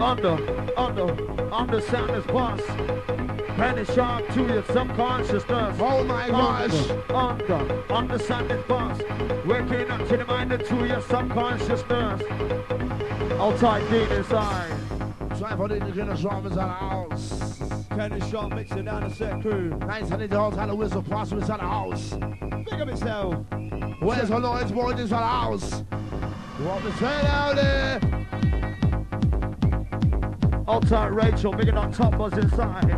Under, under, understand this boss. Penny sharp to your subconsciousness. Oh my gosh. Under, under, understand this boss. Waking up to the mind and to your subconsciousness. Outside deep inside. Try for the indigenous drummers at the house. Penny sharp mixing down the set crew. Nice and the all time the whistle prosper inside the house. Big up yourself. Where's the noise boys inside the house? What me say out there? Outside Rachel, big on top buzz inside.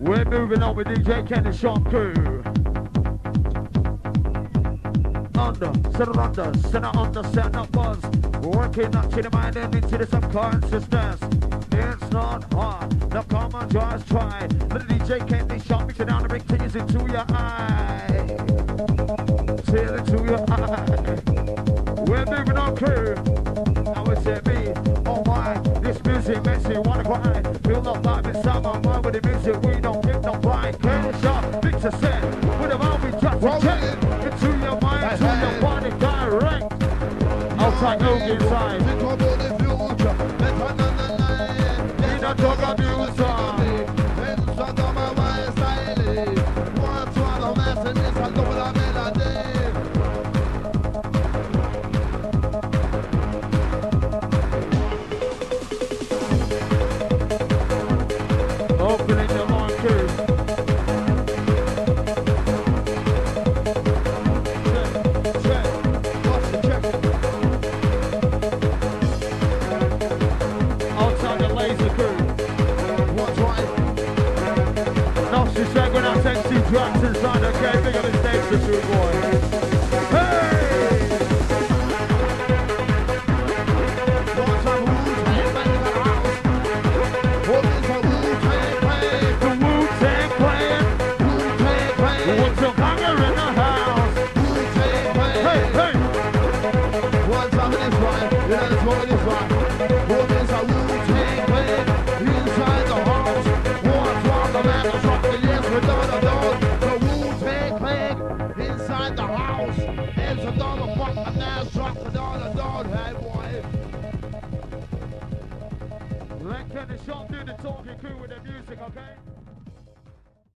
We're moving on with DJ Kenny Sean crew. Under, settle under, center under, center buzz. Working up to the mind and into the subconsciousness. It's not hard, now come on, just try. Let the DJ Kenny Sean mix down and bring tears into your eye. Tears into your eye. We're moving on crew. Now it's me, inside my mind with the music, we don't give no pride. Can't shot, fix a set, with the vibe we Roll a check. Into your mind, to your body direct. Outside, no inside. Talk about music. Pensa dans ma voix stylée. Moi, toi, dans ma scène, ça tombe la inside, okay, big of mistakes, the true boy. A dollar fuck, a nice truck, a dollar dog. Hey, boy. Let Sean do the talking crew with the music, okay?